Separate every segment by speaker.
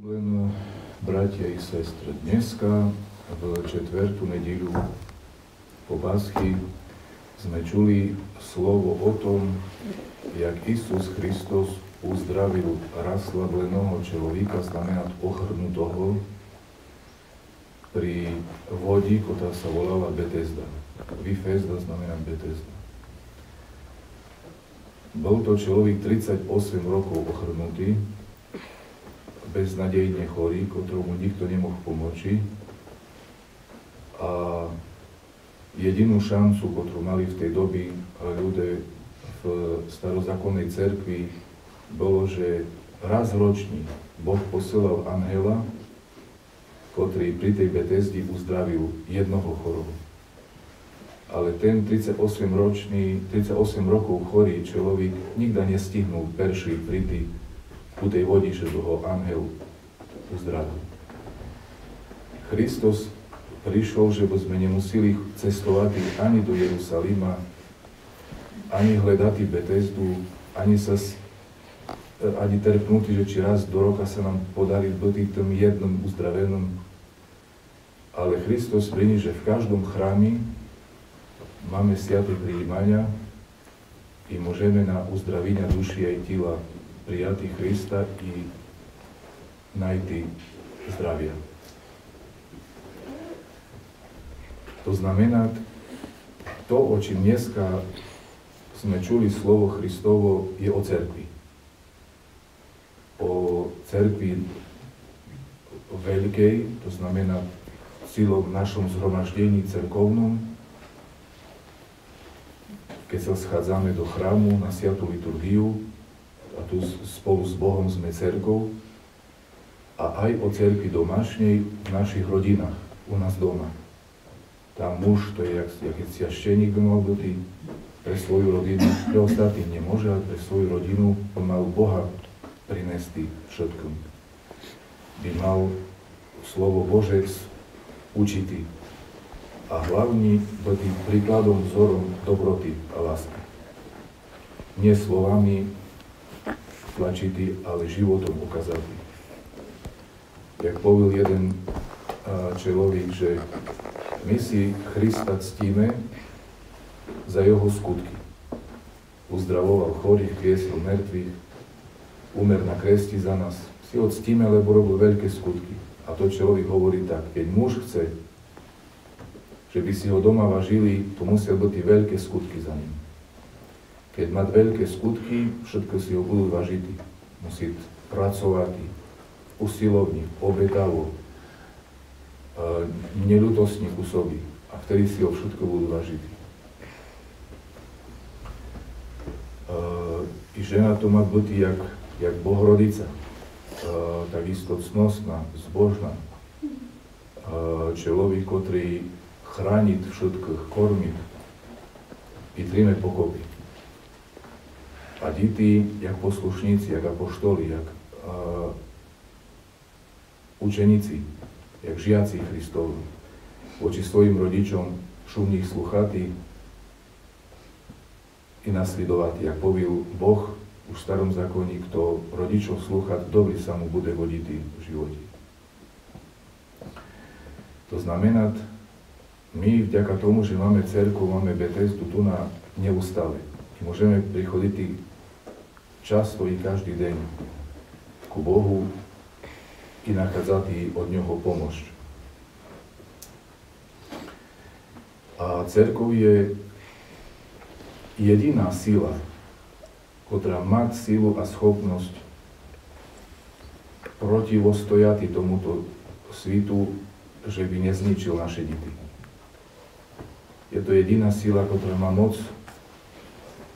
Speaker 1: Len bratia i sestry, dneska v četvrtú nedíľu po Paschy sme čuli slovo o tom, jak Isus Kristus uzdravil raslableného človeka, znamená ochrnutoho, pri vodi, ktorá sa volala Betesda. Vifezda znamená Betesda. Bol to človek 38 rokov ochrnutý, beznadejne chorý, ktorému nikto nemohol pomôcť. A jedinú šancu, ktorú mali v tej doby ľudia v starozákonnej cerkvi, bolo, že raz ročný Boh posielal anhela, ktorý pri tej Betesdi uzdravil jednoho chorobu ale ten 38-ročný, 38 rokov chorý človek nikda nestihnul perší prity ku tej vodi, že ho anhel uzdravil. Kristus prišiel, že by sme nemuseli cestovať ani do Jerusalima, ani hľadať Betesdu, ani sa ani terpnutý, že či raz do roka sa nám podarí byť tým jednom uzdravenom. Ale Kristus priní, že v každom chráme máme sviaté prijímania i môžeme na uzdravenia duši aj tela prijatý Krista i najti zdravia. To znamená, to, o čím dneska sme čuli slovo Christovo, je o cerkvi. O cerkvi veľkej, to znamená silou v našom zhromaždení cerkovnom, keď sa schádzame do chrámu na sviatú liturgiu a tu spolu s Bohom sme cerkou a aj o cerkvi domášnej v našich rodinách, u nás doma. Tam muž, to je jak, jaký sviašteník by mal byť pre svoju rodinu, pre ostatných nemôže, ale pre svoju rodinu on mal Boha prinesti všetkom. By mal slovo Bože učitý a hlavne tým príkladom, vzorom dobroty a lásky. Nie slovami tlačitý, ale životom ukázatý. Jak povedal jeden človek, že my si Krista ctíme za jeho skutky. Uzdravoval chorých, kriesol mŕtvych, umer na kresti za nás. Si ho ctíme, lebo robil veľké skutky. A to človek hovorí tak, keď muž chce že by si ho doma vážili, to musia byť veľké skutky za ním. Keď má veľké skutky, všetko si ho budú vážiť. Musí pracovať usilovne, obetavo, e, nelutosne pôsobí. A vtedy si ho všetko budú vážiť. E, I žena to má byť jak, jak Bohorodica, e, takisto cnostná, zbožná. Človek, ktorý chrániť všetkých, kormiť i tríme pokopy. A deti, jak poslušníci, jak apoštoli, jak uh, učeníci, jak žiaci Hristovi, voči svojim rodičom šumných sluchatí i nasledovať, jak povil Boh v starom zákone, kto rodičov slúchať, dobrý sa mu bude vodiť v živote. To znamená, my vďaka tomu, že máme cerku, máme Bethesdu tu na neustále. Môžeme prichodiť často i každý deň ku Bohu i nachádzať od Neho pomoc. A cerkov je jediná sila, ktorá má silu a schopnosť protivostojati tomuto svitu, že by nezničil naše deti. Je to jediná sila, ktorá má moc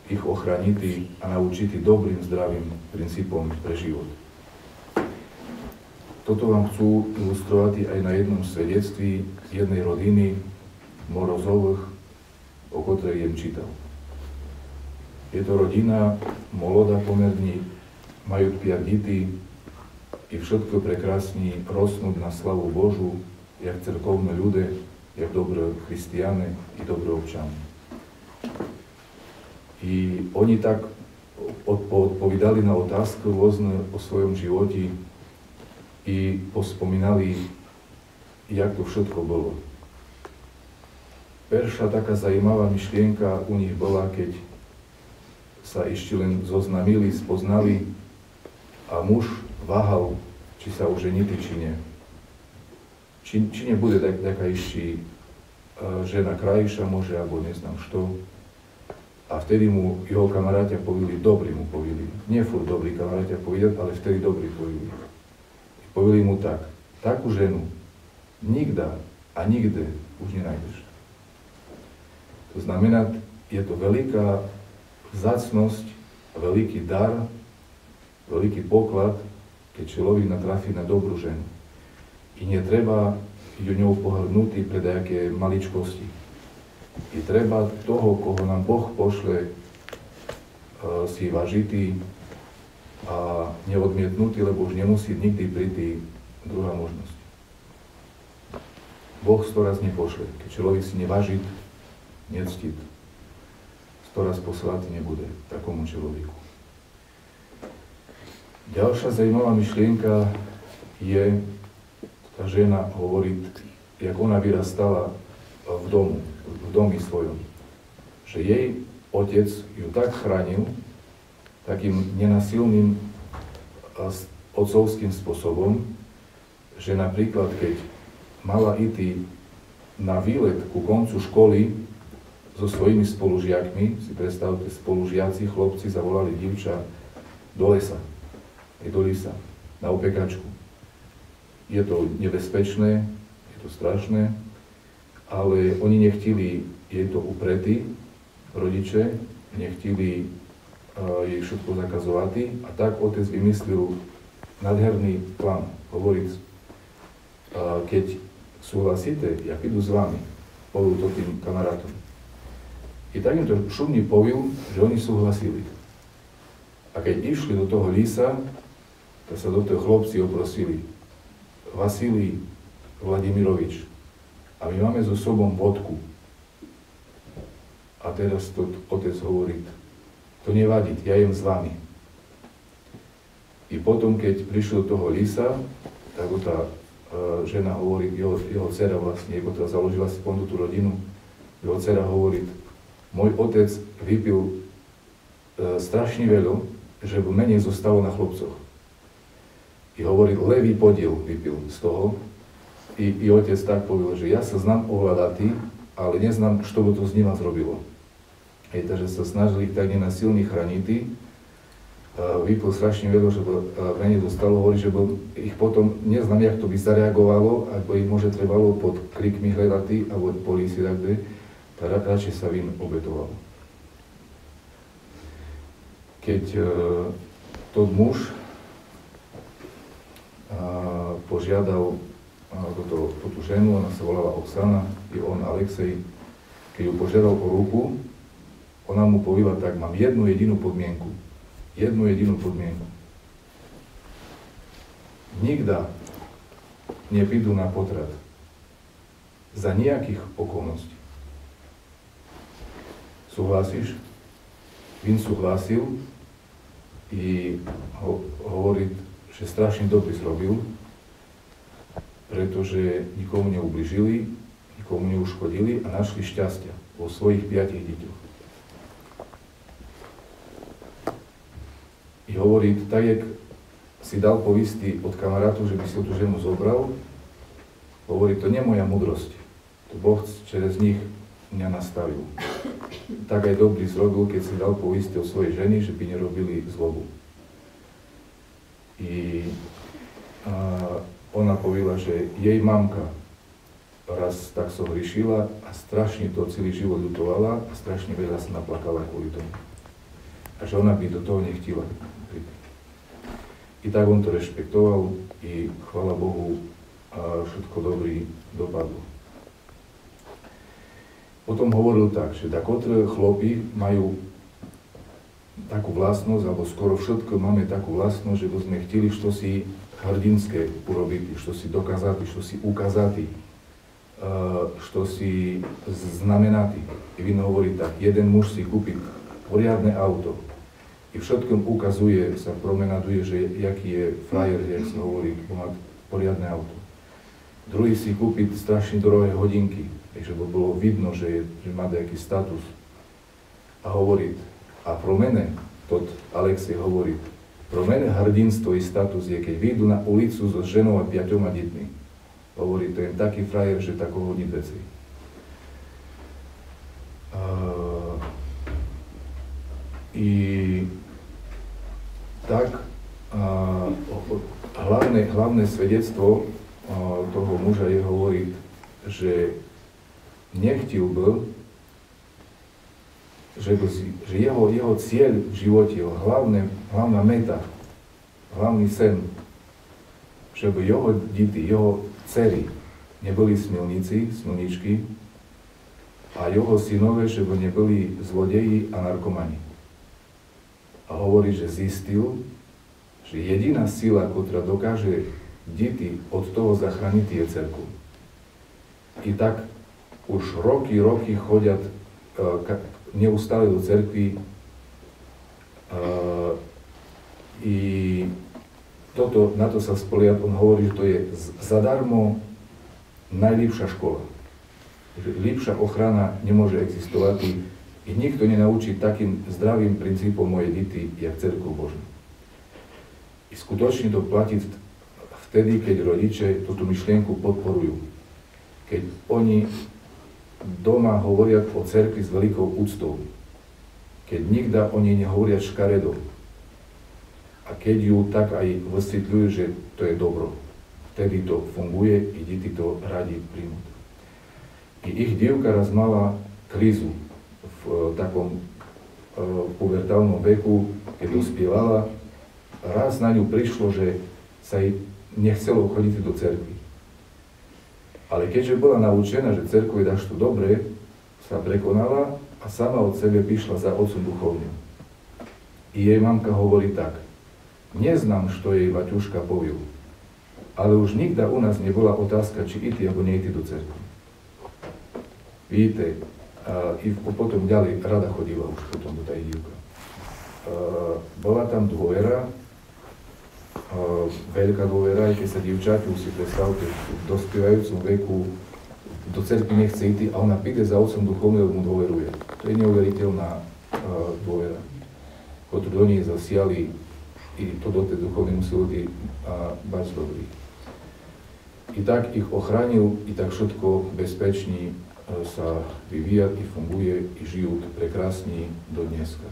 Speaker 1: ich ochraniť a naučiť dobrým, zdravým princípom pre život. Toto vám chcú ilustrovať aj na jednom svedectví jednej rodiny Morozových, o ktorej jem čítal. Je to rodina, moloda pomerne, majú piat detí i všetko prekrásni rosnúť na slavu Božu, jak cerkovné ľudia, jak christiany i dobré občany. I oni tak odpovídali na otázky rôzne o svojom živote i pospomínali, jak to všetko bolo. Perša taká zajímavá myšlienka u nich bola, keď sa ešte len zoznamili, spoznali a muž váhal, či sa už ženiti, či nie. Či, či nebude tak, taká ešte žena krajša môže, alebo neznám što. A vtedy mu jeho kamarátia povili, dobrý mu povili. Nie furt dobrý kamarátia povedať, ale vtedy dobrý povili. Povili mu tak, takú ženu nikda a nikde už nenájdeš. To znamená, je to veľká vzácnosť, veľký dar, veľký poklad, keď človek natrafí na dobrú ženu. I netreba o ňou pohrnutý pre nejaké maličkosti. I treba toho, koho nám Boh pošle, e, si vážitý a neodmietnutý, lebo už nemusí nikdy prísť druhá možnosť. Boh storaz nepošle. Keď človek si nevážit, nectit, storaz poslať nebude takomu človeku. Ďalšia zaujímavá myšlienka je, tá žena hovorí, jak ona vyrastala v domu, v domi svojom. Že jej otec ju tak chránil, takým nenasilným otcovským spôsobom, že napríklad keď mala ísť na výlet ku koncu školy so svojimi spolužiakmi, si predstavte, spolužiaci, chlopci zavolali divča do lesa do lisa na opekačku. Je to nebezpečné, je to strašné, ale oni nechtili jej to uprety, rodiče, nechtili uh, jej všetko zakazovať a tak otec vymyslil nadherný plán, hovoriť, uh, keď súhlasíte, ja idú s vami, povil to tým kamarátom. I tak im to šumný povil, že oni súhlasili. A keď išli do toho lísa, tak sa do toho chlopci oprosili. Vasilij Vladimirovič, a my máme so sobom vodku. A teraz to otec hovorí, to nevadí, ja jem s vami. I potom, keď prišiel toho Lisa, tak tá uh, žena hovorí, jeho, jeho dcera vlastne, jeho teda založila si pondu tú rodinu, jeho dcera hovorí, môj otec vypil uh, strašne veľa, že menej zostalo na chlopcoch i hovorí, levý podiel vypil z toho. I, i otec tak povedal, že ja sa znám ovládať, ale neznám, čo by to s nima zrobilo. Hej, takže sa snažili ich tak nenasilne chrániť. Vypil strašne veľa, že menej dostalo, hovorí, že bol, ich potom, neznám, jak to by zareagovalo, ako ich môže trebalo pod krikmi hľadať, alebo po lísi takde, tak radšej sa vím obetoval. Keď uh, to muž požiadal toto, túto ženu, ona sa volala Oksana, i on Alexej, keď ju požiadal o ruku, ona mu povedala tak, mám jednu jedinú podmienku. Jednu jedinú podmienku. Nikda neprídu na potrat. Za nejakých okolností. Súhlasíš? Vin súhlasil i ho, hovorí, že strašne dobre zrobil, pretože nikomu neubližili, nikomu neuškodili a našli šťastia vo svojich piatich deťoch. I hovorí, tak jak si dal povisty od kamarátu, že by si tú ženu zobral, hovorí, to nie je moja mudrosť. To Boh čez nich mňa nastavil. Tak aj dobrý zrobil, keď si dal povisty od svojej ženy, že by nerobili zlobu. I a, ona povedala, že jej mamka raz tak so hryšila a strašne to celý život ľutovala a strašne veľa sa naplakala kvôli tomu. A že ona by do toho nechtila. I tak on to rešpektoval i chvala Bohu a všetko dobrý dopadlo. Potom hovoril tak, že tak chlopy majú takú vlastnosť, alebo skoro všetko máme takú vlastnosť, že by sme chteli čo si hrdinské urobiť, čo si dokázať, čo si ukázať, čo si znamenať. I hovorí tak, jeden muž si kúpi poriadne auto i všetkom ukazuje, sa promenaduje, že jaký je frajer, jak sa hovorí, má poriadne auto. Druhý si kúpiť strašne drahé hodinky, takže by bolo vidno, že, je, že má nejaký status. A hovorí, a pro mene, tot Alexej hovorí, pro mene hrdinstvo i status je, keď vyjdu na ulicu so ženou a piatoma deťmi. Hovorí, to je taký frajer, že tak hodí veci. Uh, I tak uh, hlavné, hlavné svedectvo toho muža je hovoriť, že nechtil by, že, že jeho, jeho cieľ v živote, jeho hlavné, hlavná meta, hlavný sen, že by jeho deti, jeho dcery neboli smilníci, smilničky a jeho synové, že by neboli zlodeji a narkomani. A hovorí, že zistil, že jediná sila, ktorá dokáže deti od toho zachrániť je cerku. I tak už roky, roky chodia uh, neustále do cerkvy i toto, na to sa spoliať, on hovorí, že to je zadarmo najlepšia škola. Že lepšia ochrana nemôže existovať i nikto nenaučí takým zdravým princípom moje deti, jak Cerku Božú. I skutočne to platí vtedy, keď rodiče túto myšlienku podporujú. Keď oni doma hovoria o cerkvi s veľkou úctou. Keď nikda o nej nehovoria škaredo. A keď ju tak aj vysvetľujú, že to je dobro. Vtedy to funguje i deti to radi príjmu. I ich dievka raz mala krízu v uh, takom uh, pubertálnom veku, keď dospievala. Raz na ňu prišlo, že sa jej nechcelo chodiť do cerkvy. Ale keďže bola naučená, že cerkvu je dašto dobre, sa prekonala a sama od sebe prišla za otcom duchovným. I jej mamka hovorí tak, neznám, što jej Vaťuška povil, ale už nikda u nás nebola otázka, či iti alebo nejti do cerkvy. Vidíte, a i potom ďalej rada chodila už potom do tej divka. Bola tam dvojera, veľká dôvera, aj keď sa dievčati, už si predstavte, v dospievajúcom veku do cerky nechce ísť a ona príde za otcom duchovným, mu dôveruje. To je neuveriteľná dôvera, ktorú do nej zasiali i to do tej duchovnej museli a bať dobrý. I tak ich ochránil, i tak všetko bezpečný sa vyvíja i funguje i žijú prekrásni do dneska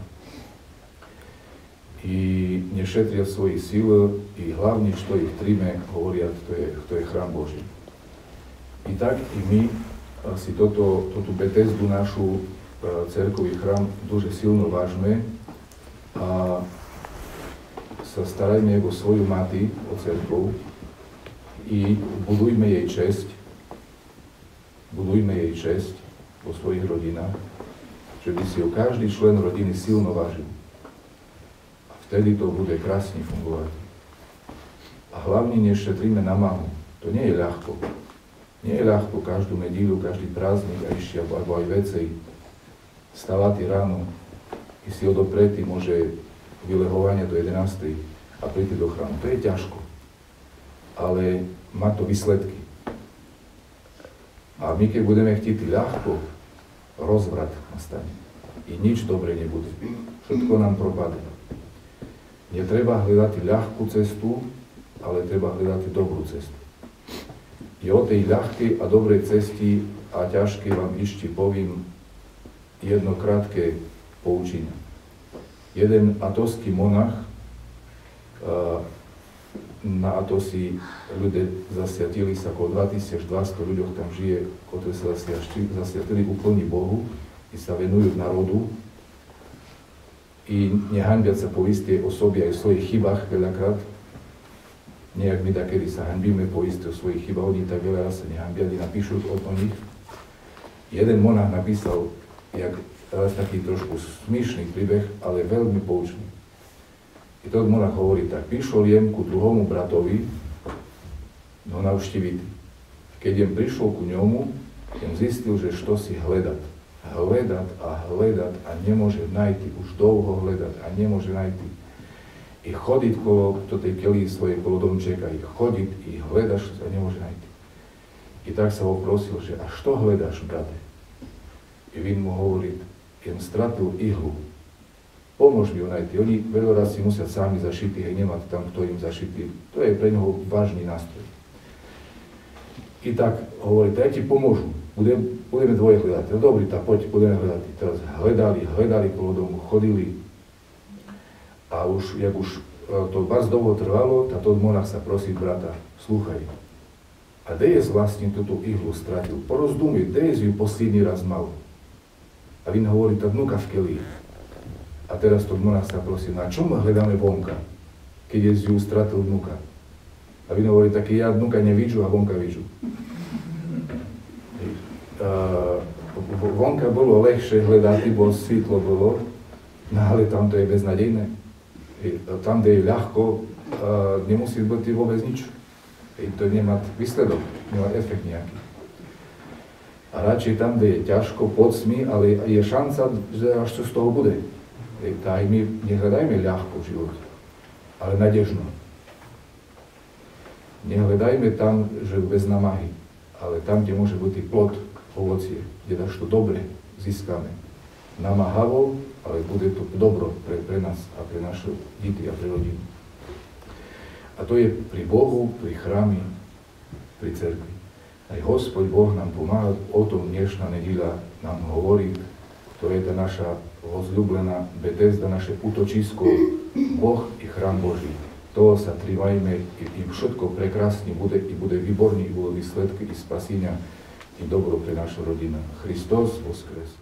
Speaker 1: i ne šetria svojih sila i hlavni što ih trime govorja to je, to je hram Boži. I tak i mi si toto, toto Betesdu našu e, cerkov i hram duže silno vážme a sa starajme o svoju maty, o cerkov i budujme jej čest, budujme jej čest vo svojich rodinách, že by si ju každý člen rodiny silno vážil vtedy to bude krásne fungovať. A hlavne nešetríme na mahu. To nie je ľahko. Nie je ľahko každú nedílu, každý prázdnik a ešte alebo aj vecej stavať ráno i si odopreti môže vylehovanie do 11. a príti do chrámu. To je ťažko. Ale má to výsledky. A my keď budeme chtít ľahko, rozvrat nastane. I nič dobre nebude. Všetko nám propadne. Netreba hľadať ľahkú cestu, ale treba hľadať dobrú cestu. I o tej ľahkej a dobrej cesti a ťažkej vám ešte poviem jedno krátke poučenie. Jeden atovský monach, na Atosi ľudia zasiatili sa, okolo 2200 ľuďoch tam žije, ktorí sa zasiatili úplne Bohu i sa venujú národu, i nehanbiať sa povieť tie osoby aj o svojich chybách veľakrát. Nejak my takedy sa hanbíme povieť o svojich chybách, oni tak veľa sa nehanbiali, napíšu o, o nich. Jeden monach napísal, jak taký trošku smíšný príbeh, ale veľmi poučný. I to monach hovorí tak, prišiel jem ku druhomu bratovi, no navštíviť. Keď jem prišiel ku ňomu, jem zistil, že što si hľadať hľadať a hľadať a nemôže nájsť, už dlho hľadať a nemôže nájsť. i chodiť kolo do tej kely svojej kolo domčeka, i chodiť, i hledaš, a nemôže nájsť. I tak sa ho prosil, že a što hledáš, brate? I vin mu hovorí, jen stratil ihlu. Pomôž mi ho nájsť. Oni veľa si musia sami zašitý, aj nemať tam, kto im zašitý. To je pre neho vážny nástroj. I tak hovorí, ja ti pomôžu, budem, budeme dvoje hľadať. No dobrý, tak poď, budeme hľadať. Teraz hľadali, hľadali kolo domu, chodili, a už, jak už e, to bardzo dlho trvalo, tá to monach sa prosí brata, slúchaj, a kde je vlastne túto ihlu stratil? Porozdumie, kde je ju posledný raz mal? A vin hovorí, tá vnuka v keli. A teraz to monach sa prosí, na čom hľadáme vonka, keď je ju stratil vnuka? A vin hovorí, tak ja vnuka nevidžu a vonka vidžu. Vonka bolo ľahšie hľadať, bo svitlo bolo, no ale tam to je beznadejné tam, kde je ľahko, nemusí byť vôbec nič. To nemá výsledok, nemá efekt nejaký. A radšej tam, kde je ťažko, pod smi, ale je šanca, že až čo z toho bude. Tak my nehľadajme ľahko v živote, ale nadežno. Nehľadajme tam, že bez namahy, ale tam, kde môže byť plod, ovocie, kde dáš to dobre získame. Namahavo, ale bude to dobro pre, pre nás a pre naše deti a pre rodinu. A to je pri Bohu, pri chrámi, pri cerkvi. Aj Hospod Boh nám pomáha, o tom dnešná nedíľa nám hovorí, to je tá naša rozľúbená Betesda, naše útočisko, Boh i chrám Boží. To sa trivajme i všetko prekrásne bude, i bude výborný, i budú výsledky, i spasenia, i dobro pre našu rodinu. Hristos voskres.